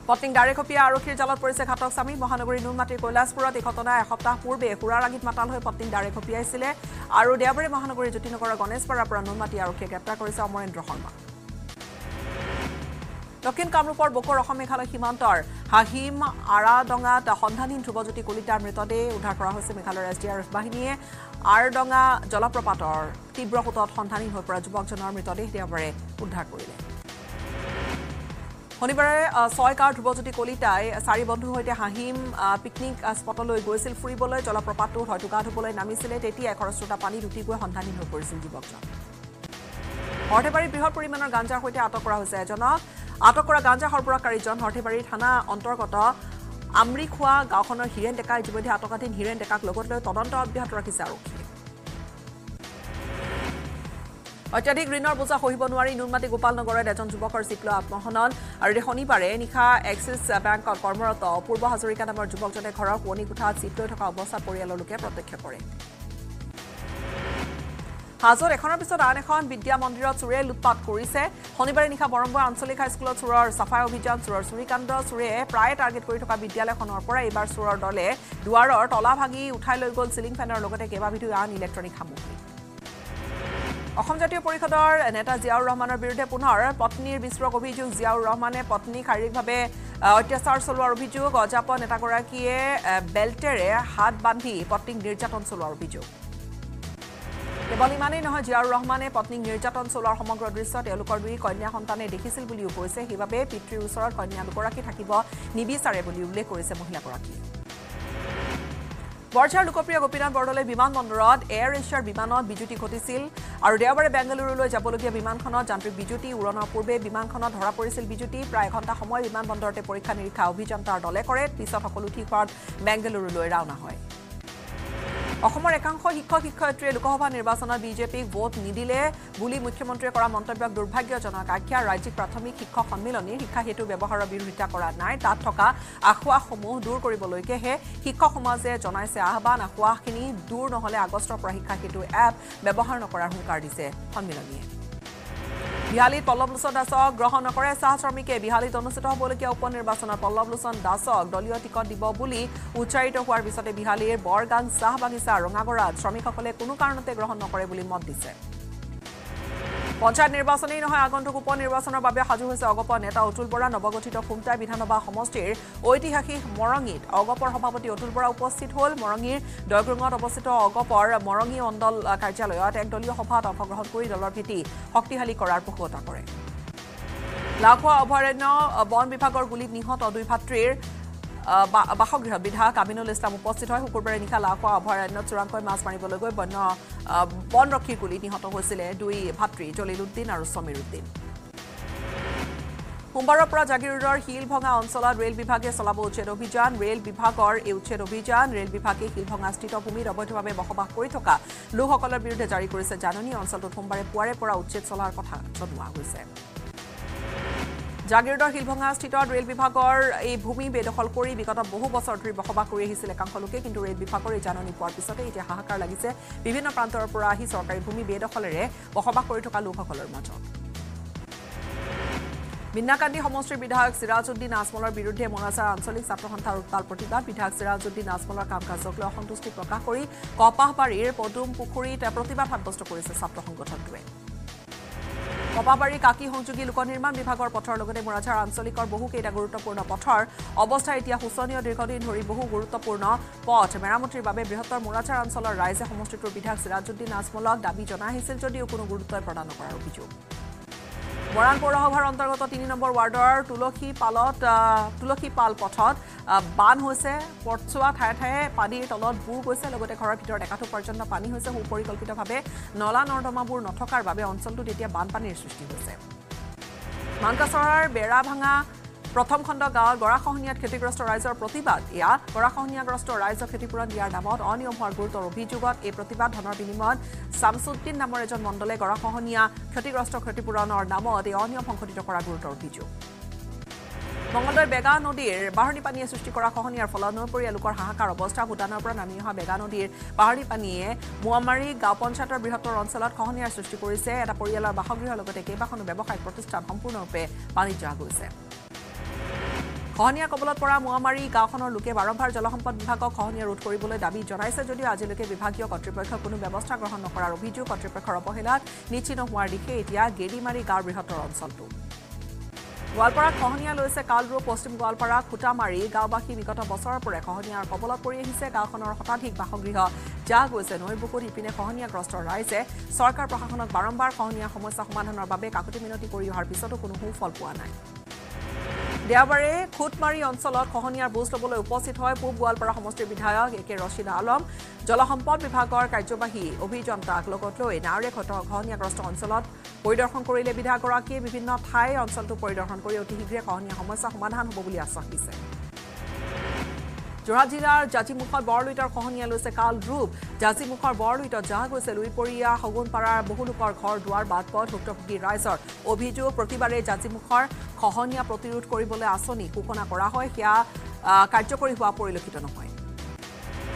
পত্নীক দাৰে খপিয়া আৰক্ষীৰ জালত পৰিছে ঘাতক স্বামী। মহানগৰীৰ নুনমাটিৰ কৈলাশপুৰত এই ঘটনা এসপ্তাহ পূৰ্বে সুৰাৰ আগিত মাতাল হৈ পত্নীক দাৰে খপিয়াইছিলে। আৰু দেওবাৰে মহানগৰীৰ জ্যোতিনগৰৰ গণেশপাৰাৰ পৰা নুনমাটি আৰক্ষীয়ে গ্ৰেপ্তাৰ কৰিছে অমৰেন্দ্ৰ শৰ্মা। দক্ষিণ কামৰূপৰ বকৰ অসম মেঘালয় সীমান্তৰ হাহিম আৰাডঙাত সন্ধানহীন ধ্ৰুৱজ্যোতি কলিতাৰ মৃতদেহ উদ্ধাৰ কৰা হৈছে মেঘালয়ৰ এছ ডি আৰ এফ বাহিনীয়ে। আৰডঙা জলপ্ৰপাতৰ তীব্ৰ সোঁতত সন্ধানহীন হৈ পৰা যুৱকজনৰ মৃতদেহ দেওবাৰে উদ্ধাৰ কৰিলে। শনিবাৰে আহ, ছয়কাৰ ধ্ৰুৱজ্যোতি কলিতাই চাৰি বন্ধুৰ সৈতে হাঁহিম পিকনিক স্পটলৈ গৈছিল। ফুৰিবলৈ জলপ্ৰপাতটোত হয়তো গা ধুবলৈ নামিছিলে। তেতিয়াই খৰস্ৰোতা পানীত উটি গৈ সন্ধানহীন হৈ পৰিছিল যুৱকজন। সৰ্থেবাৰীত বৃহৎ পৰিমাণৰ গাঞ্জাৰ সৈতে আটক কৰা হৈছে এজনক। আটক কৰা গাঞ্জা সৰবৰাহকাৰীজন সৰ্থেবাৰী থানা অন্তৰ্গত আমৰিখোৱা গাঁওখনৰ হীৰেণ ডেকা ইতিমধ্যে আটকাধীন হীৰেণ ডেকাক লগত লৈ তদন্ত অব্যাহত ৰাখিছে আৰক্ষীয়ে। অত্যাধিক ঋণৰ বোজা সহিব নোৱাৰি নুনমাটি গোপাল নগৰত এজন যুৱকৰ জীপ লৈ আত্মহনন। আৰু শনিবাৰে নিশা এক্সিছ বেংকত কৰ্মৰত অপূৰ্ব হাজৰিকা নামৰ যুৱকজনে ঘৰৰ পুৰণি কোঠাত জীপ লৈ থকা অৱস্থাত পৰিয়ালৰ লোকে প্ৰত্যক্ষ কৰে। হাজোত এখনৰ পিছত আন এখন বিদ্যা মন্দিৰত চোৰে লুটপাট কৰিছে। শনিবাৰে নিশা বৰম্বৰ আঞ্চলিক হাইস্কুলত চোৰৰ চাফাই অভিযান চোৰৰ চুৰিকাণ্ড চোৰে প্ৰায়ে টাৰ্গেট কৰি থকা বিদ্যালয়খনৰ পৰা এইবাৰ চোৰৰ দলে দুৱাৰৰ তলা ভাঙি উঠাই লৈ গ'ল চিলিং ফেনৰ লগতে কেইবাবিধো আন ইলেক্ট্ৰনিক সামগ্ৰী। অসম জাতীয় পৰিষদৰ নেতা জিয়াউৰ ৰহমানৰ বিৰুদ্ধে পুনৰ পত্নীৰ বিস্ফোৰক অভিযোগ। জিয়াউৰ ৰহমানে পত্নীক শাৰীৰিকভাৱে অত্যাচাৰ চলোৱাৰ অভিযোগ। অজাপ নেতাগৰাকীয়ে বেল্টেৰে হাত বান্ধি পত্নীক নিৰ্যাতন চলোৱাৰ অভিযোগ। কেৱল ইমানেই নহয় জিয়াউৰ ৰহমানে পত্নীক নিৰ্যাতন চলোৱাৰ সমগ্ৰ দৃশ্য তেওঁলোকৰ দুই কন্যা সন্তানে দেখিছিল বুলিও কৈছে। সেইবাবে পিতৃৰ ওচৰত কন্যা দুগৰাকী থাকিব নিবিচাৰে বুলি উল্লেখ কৰিছে মহিলাগৰাকীয়ে বৰঝাৰ লোকপ্ৰিয় গোপীনাথ বৰদলৈ বিমানবন্দৰত এয়াৰ এছিয়াৰ বিমানত বিজুতি ঘটিছিল আৰু দেওবাৰে বেংগালুৰুলৈ যাবলগীয়া বিমানখনত যান্ত্ৰিক বিজুতি উৰণৰ পূৰ্বে বিমানখনত ধৰা পৰিছিল বিজুতি। প্ৰায় এঘণ্টা সময় বিমানবন্দৰতে পৰীক্ষা নিৰীক্ষা অভিযন্তাৰ দলে কৰে। পিছত সকলো ঠিক হোৱাত বেংগালুৰুলৈ ৰাওনা হয়। অসমৰ একাংশ শিক্ষক শিক্ষয়িত্ৰীয়ে লোকসভা নিৰ্বাচনত বিজেপিক ভোট নিদিলে বুলি মুখ্যমন্ত্ৰীয়ে কৰা মন্তব্যক দুৰ্ভাগ্যজনক আখ্যা ৰাজ্যিক প্ৰাথমিক শিক্ষক সন্মিলনীৰ শিক্ষা সেতু ব্যৱহাৰৰ বিৰোধিতা কৰা নাই। তাত থকা আসোঁৱাহসমূহ দূৰ কৰিবলৈকেহে শিক্ষক সমাজে জনাইছে আহ্বান। আসোঁৱাহখিনি দূৰ নহ'লে আগষ্টৰ পৰা শিক্ষা সেতু এপ ব্যৱহাৰ নকৰাৰ হুংকাৰ দিছে সন্মিলনীয়ে। বিহালীত পল্লৱ লোচন দাসক গ্ৰহণ নকৰে চাহ শ্ৰমিকে। বিহালীত অনুষ্ঠিত হ'বলগীয়া উপ নিৰ্বাচনত পল্লৱ লোচন দাসক দলীয় টিকট দিব বুলি উচ্চাৰিত হোৱাৰ পিছতে বিহালীৰ বৰগাং চাহ বাগিচা ৰঙাগড়াত শ্ৰমিকসকলে কোনো কাৰণতে গ্ৰহণ নকৰে বুলি মত দিছে। পঞ্চায়ত নিৰ্বাচনেই নহয় আগন্তুক উপ নিৰ্বাচনৰ বাবে সাজু হৈছে অগপ নেতা অতুল বৰা। নৱগঠিত খুমটাই বিধানসভা সমষ্টিৰ ঐতিহাসিক মৰঙীত। অগপৰ সভাপতি অতুল বৰা উপস্থিত হ'ল। মৰঙীৰ দয়গ্ৰুঙত অৱস্থিত অগপৰ মৰঙী মণ্ডল কাৰ্যালয়ত এক দলীয় সভাত অংশগ্ৰহণ কৰি দলৰ ভেটি শক্তিশালী কৰাৰ পোষকতা কৰে। লাখোৱা অভয়াৰণ্য বন বিভাগৰ গুলীত নিহত দুই ভাতৃৰ আহ, বা- বাসগৃহত বিধায়ক আমিনুল ইছলাম উপস্থিত হয়। শুকুৰবাৰে নিশা লাখোৱা অভয়াৰণ্যত চোৰাংকৈ মাছ মাৰিবলৈ গৈ বন্য বনৰক্ষীৰ গুলীত নিহত হৈছিলে দুই ভাতৃ জলিল উদ্দিন আৰু সমীৰ উদ্দিন সোমবাৰৰ পৰা জাগিৰোডৰ শিলভঙা অঞ্চলত ৰেল বিভাগে চলাব উচ্ছেদ অভিযান। ৰেল বিভাগৰ এই উচ্ছেদ অভিযান ৰেল বিভাগে শিলভঙাস্থিত ভূমিত অবৈধভাৱে বসবাস কৰি থকা লোকসকলৰ বিৰুদ্ধে জাৰি কৰিছে জাননী। অঞ্চলটোত সোমবাৰে পুৱাৰে পৰা উচ্ছেদ চলাৰ কথা জনোৱা হৈছে। জাগিৰোডৰ শিলভঙা স্থিত ৰেল বিভাগৰ এই ভূমি বেদখল কৰি বিগত বহু বছৰ ধৰি বসবাস কৰি আহিছিল একাংশ লোকে কিন্তু ৰেল বিভাগৰ এই জাননী পোৱাৰ পিছতে এতিয়া হাহাকাৰ লাগিছে। বিভিন্ন প্ৰান্তৰ পৰা আহি চৰকাৰী ভূমি বেদখলেৰে বসবাস কৰি থকা লোকসকলৰ মাজত। বিন্নাকান্দি সমষ্টিৰ বিধায়ক চিৰাজউদ্দিন আজমলৰ বিৰুদ্ধে মৰাচাৰ আঞ্চলিক ছাত্ৰ সন্থাৰ উত্তাল প্ৰতিবাদ। বিধায়ক চিৰাজউদ্দিন আজমলৰ কাম কাজক লৈ অসন্তুষ্টি প্ৰকাশ কৰি কপাহবাৰীৰ পদুম পুখুৰীত প্ৰতিবাদ সাব্যস্ত কৰিছে ছাত্ৰ সংগঠনটোৱে কপাবাৰী কাকি সংযোগী লোক নিৰ্মাণ বিভাগৰ পথৰ লগতে মোৰাঝাৰ আঞ্চলিকৰ বহুকেইটা গুৰুত্বপূৰ্ণ পথৰ অৱস্থা এতিয়া শোচনীয় দীৰ্ঘদিন ধৰি বহু গুৰুত্বপূৰ্ণ পথ। মেৰামতিৰ বাবে বৃহত্তৰ মোৰাঝাৰ অঞ্চলৰ ৰাইজে সমষ্টিটোৰ বিধায়ক চিৰাজউদ্দিন আজমলক দাবী জনাই আহিছিল যদিও কোনো গুৰুত্বই প্ৰদান নকৰাৰ অভিযোগ। মৰাণ পৌৰসভাৰ অন্তৰ্গত তিনি নম্বৰ ৱাৰ্ডৰ তুলসী পালত তুলসী পাল পথত বান হৈছে। পথছোৱা ঠায়ে ঠায়ে পানীৰ তলত বুৰ গৈছে। লগতে ঘৰৰ ভিতৰত একাঠো পৰ্যন্ত পানী হৈছে। সুপৰিকল্পিতভাৱে নলা নৰ্দমাবোৰ নথকাৰ বাবে অঞ্চলটোত এতিয়া বানপানীৰ সৃষ্টি হৈছে। মানকাচৰৰ বেৰা ভাঙা প্ৰথম খণ্ড গাঁৱত গৰাখহনীয়াত ক্ষতিগ্ৰস্ত ৰাইজৰ প্ৰতিবাদ। এয়া গৰাখহনীয়াগ্ৰস্ত ৰাইজক ক্ষতিপূৰণ দিয়াৰ নামত অনিয়ম হোৱাৰ গুৰুতৰ অভিযোগত এই প্ৰতিবাদ ধনৰ বিনিময়ত ছামছুদ্দিন নামৰ এজন মণ্ডলে গৰাখহনীয়া ক্ষতিগ্ৰস্ত ক্ষতিপূৰণৰ নামত এই অনিয়ম সংঘটিত কৰা গুৰুতৰ অভিযোগ। মঙলদৈ বেগা নদীৰ বাঢ়নী পানীয়ে সৃষ্টি কৰা খহনীয়াৰ ফলত নৈপৰীয়া লোকৰ হাহাকাৰ অৱস্থা। ভূটানৰ পৰা নামি অহা বেগা নদীৰ বাঢ়নী পানীয়ে মোৱামাৰী গাঁও পঞ্চায়তৰ বৃহত্তৰ অঞ্চলত খহনীয়াৰ সৃষ্টি কৰিছে। এটা পৰিয়ালৰ বাসগৃহৰ লগতে কেইবাখনো ব্যৱসায়িক প্ৰতিষ্ঠান সম্পূৰ্ণৰূপে পানীত যোৱা গৈছে খহনীয়া কবলত পৰা মোৱামাৰী গাঁওখনৰ লোকে বাৰম্বাৰ জলসম্পদ বিভাগক খহনীয়া ৰোধ কৰিবলৈ দাবী জনাইছে যদিও আজিলৈকে বিভাগীয় কৰ্তৃপক্ষই কোনো ব্যৱস্থা গ্ৰহণ নকৰাৰ অভিযোগ কৰ্তৃপক্ষৰ অৱহেলাত নিশ্চিত হোৱাৰ দিশে এতিয়া গেৰিমাৰী গাঁৱৰ বৃহত্তৰ অঞ্চলটো। গোৱালপাৰাত খহনীয়া লৈছে কালৰু পশ্চিম গোৱালপাৰা খুটামাৰী গাঁওবাসী বিগত বছৰৰ পৰাই খহনীয়াৰ কবলত পৰি আহিছে গাঁওখনৰ শতাধিক বাসগৃহ। জাহ গৈছে নৈ বুকুত ইপিনে খহনীয়াগ্ৰস্ত ৰাইজে চৰকাৰ প্ৰশাসনক বাৰম্বাৰ খহনীয়া সমস্যা সমাধানৰ বাবে কাকতি মিনতি কৰি অহাৰ পিছতো কোনো সুফল পোৱা নাই। দেওবাৰে খুটমাৰী অঞ্চলত খহনীয়াৰ বুজ ল'বলৈ উপস্থিত হয়। পূব গোৱালপাৰা সমষ্টিৰ বিধায়ক এ কে ৰছিদ আলম জলসম্পদ বিভাগৰ কাৰ্যবাহী অভিযন্তাক লগত লৈ নাৱৰে খত- খহনীয়াগ্ৰস্ত অঞ্চলত পৰিদৰ্শন কৰিলে বিধায়কগৰাকীয়ে বিভিন্ন ঠাই অঞ্চলটো পৰিদৰ্শন কৰি অতি শীঘ্ৰে খহনীয়া সমস্যা সমাধান হ'ব বুলি আশ্বাস দিছে। যোৰহাট জিলাৰ জাজিমুখত বৰলুইতৰ খহনীয়া লৈছে কাল ৰূপ। জাজিমুখৰ বৰলুইতত জাহ গৈছে লুইপৰীয়া শগুনপাৰাৰ বহু লোকৰ ঘৰ দুৱাৰ বাট পথ ভুক্তভোগী ৰাইজৰ। অভিযোগ প্ৰতিবাৰে জাজিমুখৰ খহনীয়া প্ৰতিৰোধ কৰিবলৈ আঁচনি ঘোষণা কৰা হয় সেয়া কাৰ্যকৰী হোৱা পৰিলক্ষিত নহয়।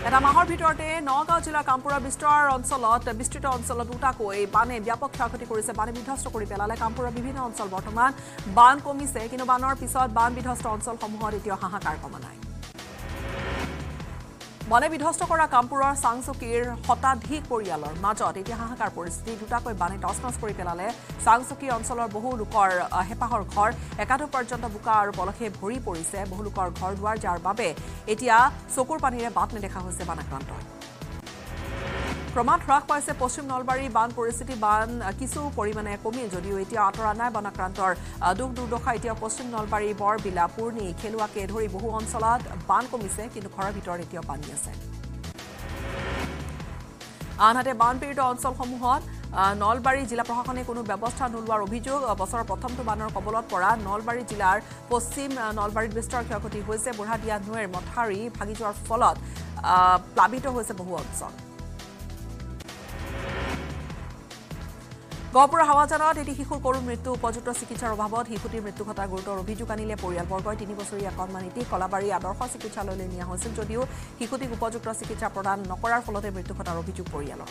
এটা মাহৰ ভিতৰতে নগাঁও জিলাৰ কামপুৰৰ বিস্তৰ অঞ্চলত বিস্তৃত অঞ্চলত দুটাকৈ বানে ব্যাপক ক্ষয় ক্ষতি কৰিছে বানে বিধ্বস্ত কৰি পেলালে কামপুৰৰ বিভিন্ন অঞ্চল। বৰ্তমান বান কমিছে কিন্তু বানৰ পিছত বান বিধ্বস্ত অঞ্চলসমূহত এতিয়াও হাহাকাৰ কমা নাই। বনে বিধ্বস্ত কৰা কামপুৰৰ চাংচকীৰ শতাধিক পৰিয়ালৰ মাজত এতিয়া হাহাকাৰ পৰিস্থিতি দুটাকৈ বানে টচনচ কৰি পেলালে চাংচকী অঞ্চলৰ বহু লোকৰ হেঁপাহৰ ঘৰ। একাধো পৰ্যন্ত বোকা আৰু পলসে ভৰি পৰিছে। বহু লোকৰ ঘৰ দুৱাৰ যাৰ বাবে এতিয়া চকুৰ পানীৰে বাট নেদেখা হৈছে বানাক্ৰান্তই ক্ৰমাৎ হ্ৰাস পাইছে। পশ্চিম নলবাৰী বান পৰিস্থিতি বান কিছু পৰিমাণে কমিল যদিও এতিয়া আঁতৰা নাই বানাক্ৰান্তৰ। দুখ দুৰ্দশা এতিয়া পশ্চিম নলবাৰী বৰবিলা পূৰ্ণি খেলুৱাকে ধৰি বহু অঞ্চলত বান কমিছে কিন্তু ঘৰৰ ভিতৰত এতিয়াও পানী আছে। আনহাতে বানপীড়িত অঞ্চলসমূহত নলবাৰী জিলা প্ৰশাসনে কোনো ব্যৱস্থা নোলোৱাৰ অভিযোগ। বছৰৰ প্ৰথমটো বানৰ কবলত পৰা নলবাৰী জিলাৰ পশ্চিম নলবাৰীত বিস্তৰ ক্ষয় ক্ষতি হৈছে। বুঢ়াদিয়া নৈৰ মথাউৰি ভাগি যোৱাৰ ফলত প্লাৱিত হৈছে বহু অঞ্চল। গহপুৰৰ হাৱাজানত এটি শিশুৰ কৰুণ মৃত্যু উপযুক্ত চিকিৎসাৰ অভাৱত শিশুটিৰ মৃত্যু ঘটাৰ গুৰুতৰ অভিযোগ আনিলে পৰিয়ালবৰ্গই। তিনি বছৰীয়া কণমানিটিক কলাবাৰী আদৰ্শ চিকিৎসালয়লৈ নিয়া হৈছিল যদিও শিশুটিক উপযুক্ত চিকিৎসা প্ৰদান নকৰাৰ ফলতে মৃত্যু ঘটাৰ অভিযোগ পৰিয়ালৰ।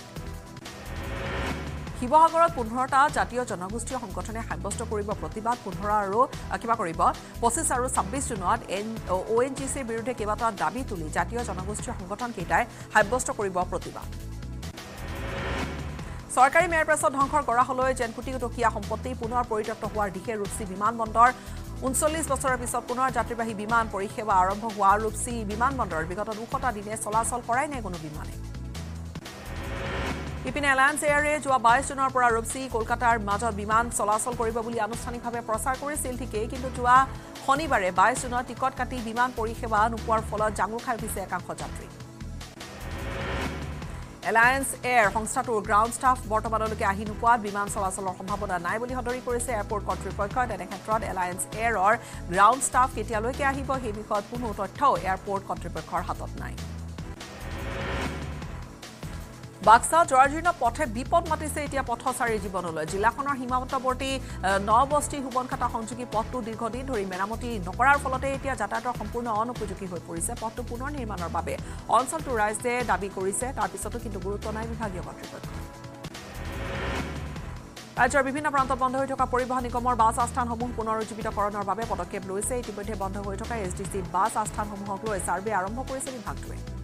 শিৱসাগৰত পোন্ধৰটা জাতীয় জনগোষ্ঠীয় সংগঠনে সাব্যস্ত কৰিব প্ৰতিবাদ পোন্ধৰ আৰু কিবা কৰিব পঁচিছ আৰু ছাব্বিছ জুনত এন অ' এন জি চিৰ বিৰুদ্ধে কেইবাটাও দাবী তুলি জাতীয় জনগোষ্ঠীয় সংগঠনকেইটাই সাব্যস্ত কৰিব প্ৰতিবাদ। চৰকাৰী মেয়াৰ প্ৰেছত ধ্বংসৰ গৰাহলৈ যেন কোটি টকীয়া সম্পত্তি পুনৰ পৰিত্যক্ত হোৱাৰ দিশে ৰূপচী বিমান বন্দৰ ঊনচল্লিছ বছৰৰ পিছত পুনৰ যাত্ৰীবাহী বিমান পৰিষেৱা আৰম্ভ হোৱা ৰূপচী বিমান বন্দৰত বিগত দুশটা দিনে চলাচল কৰাই নাই কোনো বিমানে। ইপিনে এলায়েন্স এয়াৰে যোৱা বাইছ জুনৰ পৰা ৰূপচী কলকাতাৰ মাজত বিমান চলাচল কৰিব বুলি আনুষ্ঠানিকভাৱে প্ৰচাৰ কৰিছিল ঠিকেই কিন্তু যোৱা শনিবাৰে বাইছ জুনত টিকট কাটি বিমান পৰিষেৱা নোপোৱাৰ ফলত জাঙুৰ খাই উঠিছে একাংশ যাত্ৰী। এলায়েন্স এয়াৰ সংস্থাটোৰ গ্ৰাউণ্ড ষ্টাফ বৰ্তমানলৈকে আহি নোপোৱাত বিমান চলাচলৰ সম্ভাৱনা নাই বুলি সদৰি কৰিছে এয়াৰপৰ্ট কৰ্তৃপক্ষই। তেনে ক্ষেত্ৰত এলায়েন্স এয়াৰৰ গ্ৰাউণ্ড ষ্টাফ কেতিয়ালৈকে আহিব সেই বিষয়ত কোনো তথ্যও এয়াৰপৰ্ট কৰ্তৃপক্ষৰ হাতত নাই। বাক্সা জৰাজীৰ্ণ পথে বিপদ মাতিছে এতিয়া পথচাৰীৰ জীৱনলৈ। জিলাখনৰ সীমান্তৱৰ্তী নবস্তি সোবনখাটা সংযোগী পথটো দীৰ্ঘদিন ধৰি মেৰামতি নকৰাৰ ফলতে এতিয়া যাতায়াতৰ সম্পূৰ্ণ অনুপযোগী হৈ পৰিছে। পথটো পুনৰ নিৰ্মাণৰ বাবে অঞ্চলটোৰ ৰাইজে দাবী কৰিছে তাৰ পিছতো কিন্তু গুৰুত্ব নাই বিভাগীয় কৰ্তৃপক্ষ। ৰাজ্যৰ বিভিন্ন প্ৰান্তত বন্ধ হৈ থকা পৰিবহণ নিগমৰ বাছ আস্থানসমূহ পুনৰ উজ্জীৱিতকৰণৰ বাবে পদক্ষেপ লৈছে। ইতিমধ্যে বন্ধ হৈ থকা এছ ডি চি বাছ আস্থানসমূহক লৈ ছাৰ্ভে আৰম্ভ কৰিছে বিভাগটোৱে।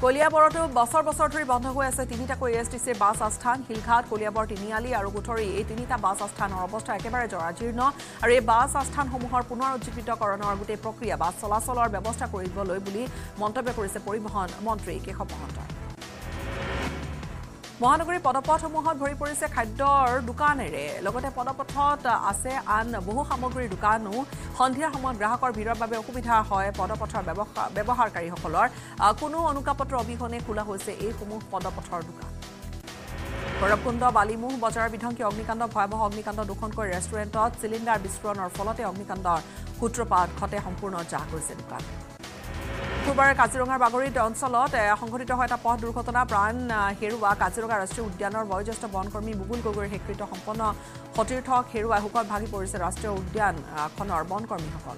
কলিয়াবৰতো বছৰ বছৰ ধৰি বন্ধ হৈ আছে। তিনিটাকৈ এ এছ টি চিৰ বাছ আস্থান শিলঘাট কলিয়াবৰ তিনিআলি আৰু কোঠৰী এই তিনিটা বাছ আস্থানৰ অৱস্থা একেবাৰে জৰাজীৰ্ণ আৰু এই বাছ আস্থানসমূহৰ পুনৰ উজ্জীৱিতকৰণৰ গোটেই প্ৰক্ৰিয়া বাছ চলাচলৰ ব্যৱস্থা কৰিবলৈ বুলি মন্তব্য কৰিছে পৰিবহণ মন্ত্ৰী কেশৱ মহন্তই মহানগৰীৰ পদপথসমূহত ভৰি পৰিছে খাদ্যৰ দোকানেৰে। লগতে পদপথত আছে আন বহু সামগ্ৰীৰ দোকানো। সন্ধিয়াৰ সময়ত গ্ৰাহকৰ ভিৰৰ বাবে অসুবিধা হয় পদপথৰ ব্যৱহাৰকাৰীসকলৰ। কোনো অনুজ্ঞাপত্ৰ অবিহনে খোলা হৈছে এইসমূহ পদপথৰ দোকান। ভৈৰৱকুণ্ড বালিমুহ বজাৰৰ বিধ্বংসী অগ্নিকাণ্ড ভয়াৱহ অগ্নিকাণ্ড দুখনকৈ ৰেষ্টুৰেণ্টত চিলিণ্ডাৰ বিস্ফোৰণৰ ফলতে অগ্নিকাণ্ডৰ সূত্ৰপাত ঘটে সম্পূৰ্ণ জাহ গৈছে দোকান শুকুৰবাৰে কাজিৰঙাৰ বাগৰিত অঞ্চলত সংঘটিত হয় এটা পথ দুৰ্ঘটনা। প্ৰাণ হেৰুওৱা কাজিৰঙা ৰাষ্ট্ৰীয় উদ্যানৰ বয়োজ্যেষ্ঠ বনকৰ্মী মুকুল গগৈৰ স্বীকৃত সম্পন্ন সতীৰ্থক হেৰুৱাই শোকত ভাগি পৰিছে ৰাষ্ট্ৰীয় উদ্যানখনৰ বনকৰ্মীসকল।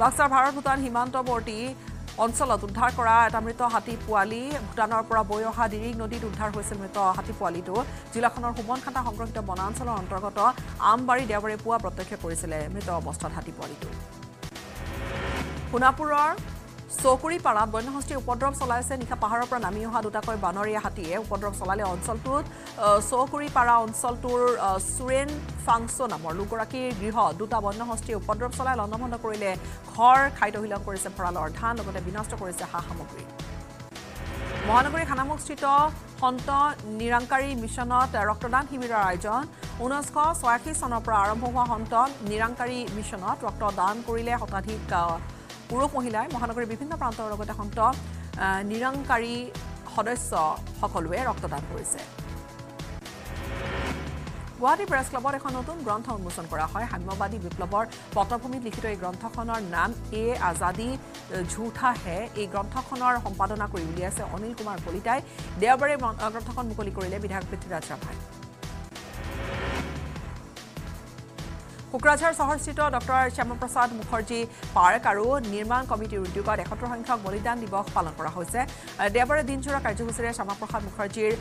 বাক্সাৰ ভাৰত ভূটান সীমান্তৱৰ্তী অঞ্চলত উদ্ধাৰ কৰা এটা মৃত হাতী ভূটানৰ পৰা বৈ অহা দিৰিং নদীত উদ্ধাৰ হৈছিল মৃত হাতী পোৱালিটো। জিলাখনৰ সুমনখাটা সংৰক্ষিত বনাঞ্চলৰ অন্তৰ্গত আমবাৰী দেওবাৰে পুৱা প্ৰত্যক্ষ কৰিছিলে মৃত অৱস্থাত হাতী পোৱালিটো। সোণাপুৰৰ চকুৰিপাৰাত বন্যহস্তীৰ উপদ্ৰৱ চলাইছে। নিশা পাহাৰৰ পৰা নামি অহা দুটাকৈ বানৰীয়া হাতীয়ে উপদ্ৰৱ চলালে অঞ্চলটোত। চকুৰিপাৰা অঞ্চলটোৰ চুৰেন ফাংছো নামৰ লোকগৰাকীৰ গৃহ। দুটা বন্যহস্তীয়ে উপদ্ৰৱ চলাই লণ্ডভণ্ড কৰিলে। ঘৰ খাদ্যশীলন কৰিছে ভঁৰালৰ ধান লগতে বিনষ্ট কৰিছে সা সামগ্ৰী। মহানগৰী খানামুখস্থিত সন্ত নিৰাংকাৰী মিছনত ৰক্তদান শিবিৰৰ আয়োজন। ঊনৈছশ ছয়াশী চনৰ পৰা আৰম্ভ হোৱা সন্ত নিৰাংকাৰী মিছনত ৰক্তদান কৰিলে শতাধিক পুৰুষ মহিলাই মহানগৰীৰ বিভিন্ন প্ৰান্তৰ লগতে সন্ত নিৰংকাৰী সদস্য সকলোৱে ৰক্তদান কৰিছে। গুৱাহাটী প্ৰেছ ক্লাবত এখন নতুন গ্ৰন্থ উন্মোচন কৰা হয়। সাম্যবাদী বিপ্লৱৰ পটভূমিত লিখিত এই গ্ৰন্থখনৰ নাম এ আজাদী ঝুঠা হে। এই গ্ৰন্থখনৰ সম্পাদনা কৰি উলিয়াইছে অনিল কুমাৰ কলিতাই। দেওবাৰে গ্ৰন্থখন মুকলি কৰিলে বিধায়ক পৃথ্বীৰাজ ৰাভাই। কোকৰাঝাৰ চহৰস্থিত ডক্টৰ শ্যামাপ্ৰসাদ মুখাৰ্জী পাৰ্ক আৰু নিৰ্মাণ কমিটিৰ উদ্যোগত এসত্তৰ সংখ্যক বলিদান দিৱস পালন কৰা হৈছে। দেওবাৰে দিনজোৰা কাৰ্যসূচীৰে শ্যামাপ্ৰসাদ মুখাৰ্জীৰ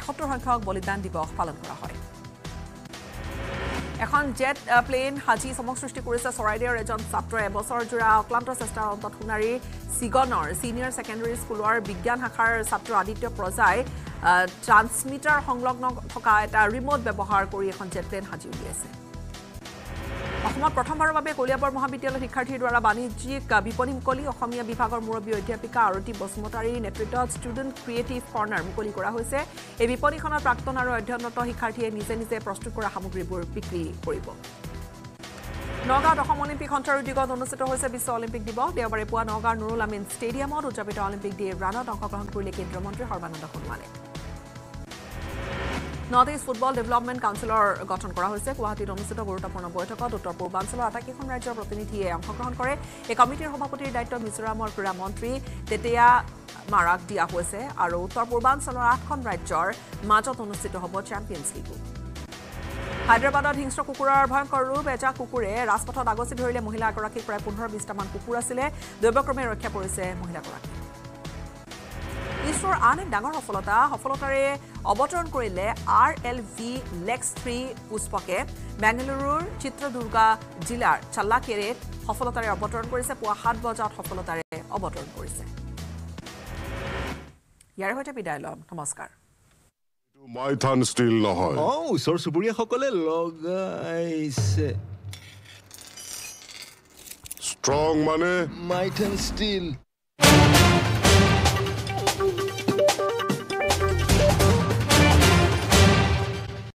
এসত্তৰ সংখ্যক বলিদান দিৱস পালন কৰা হয়। এখন জেট প্লেন সাজি চমক সৃষ্টি কৰিছে চৰাইদেউৰ এজন ছাত্ৰই। এবছৰজোৰা অক্লান্ত চেষ্টাৰ অন্তত সোণাৰীৰ চিগনৰ ছিনিয়ৰ ছেকেণ্ডেৰী স্কুলৰ বিজ্ঞান শাখাৰ ছাত্ৰ আদিত্য প্ৰজাই ট্ৰান্সমিটাৰ সংলগ্ন থকা এটা ৰিম'ট ব্যৱহাৰ কৰি এখন জেট প্লেন সাজি উলিয়াইছে। অসমত প্ৰথমবাৰৰ বাবে কলিয়াবৰ মহাবিদ্যালয় শিক্ষাৰ্থীৰ দ্বাৰা বাণিজ্যিক বিপণী মুকলি। অসমীয়া বিভাগৰ মুৰব্বী অধ্যাপিকা আৰতী বসুমতাৰীৰ নেতৃত্বত ষ্টুডেণ্ট ক্ৰিয়েটিভ কৰ্ণাৰ মুকলি কৰা হৈছে। এই বিপণীখনত প্ৰাক্তন আৰু অধ্যয়নৰত শিক্ষাৰ্থীয়ে নিজে নিজে প্ৰস্তুত কৰা সামগ্ৰীবোৰ বিক্ৰী কৰিব। নগাঁৱত অসম অলিম্পিক সঞ্চাৰ উদ্যোগত অনুষ্ঠিত হৈছে বিশ্ব অলিম্পিক দিৱস। দেওবাৰে পুৱা নগাঁৱৰ নুৰুল আমিন ষ্টেডিয়ামত উদযাপিত অলিম্পিক ডে ৰাণত অংশগ্ৰহণ কৰিলে কেন্দ্ৰীয় মন্ত্ৰী সৰ্বানন্দ সোণোৱালে। নৰ্থ ইষ্ট ফুটবল ডেভেলপমেণ্ট কাউন্সিলৰ গঠন কৰা হৈছে। গুৱাহাটীত অনুষ্ঠিত গুৰুত্বপূৰ্ণ বৈঠকত উত্তৰ পূৰ্বাঞ্চলৰ আটাইকেইখন ৰাজ্যৰ প্ৰতিনিধিয়ে অংশগ্ৰহণ কৰে। এই কমিটিৰ সভাপতিৰ দায়িত্ব মিজোৰামৰ ক্ৰীড়া মন্ত্ৰী তেতেয়া মাৰাক দিয়া হৈছে আৰু উত্তৰ পূৰ্বাঞ্চলৰ আঠখন ৰাজ্যৰ মাজত অনুষ্ঠিত হ'ব চেম্পিয়নছ লীগো হায়দৰাবাদত হিংস্ৰ কুকুৰৰ ভয়ংকৰ ৰূপ। এজাক কুকুৰে ৰাজপথত আগচি ধৰিলে মহিলা এগৰাকীক প্ৰায় পোন্ধৰ বিছটামান কুকুৰ আছিলে। দৈৱক্ৰমে ৰক্ষা পৰিছে মহিলাগৰাকী ইছৰোৰ আন এক ডাঙৰ সফলতা সফলতাৰে অৱতৰণ কৰিলে R L V LEX three পুষ্পকে। বেংগালুৰুৰ চিত্ৰদুৰ্গা জিলাৰ চাল্লাকেৰেত সফলতাৰে অৱতৰণ কৰিছে পুৱা সাত বজাত সফলতাৰে অৱতৰণ কৰিছে। ইয়াৰ সৈতে বিদায় ল'ম। নমস্কাৰ। মাইথান ষ্টীল নহয়। অ ওচৰ চুবুৰীয়াসকলে লগাইছে। ষ্ট্ৰং মানে? মাইথেন ষ্টীল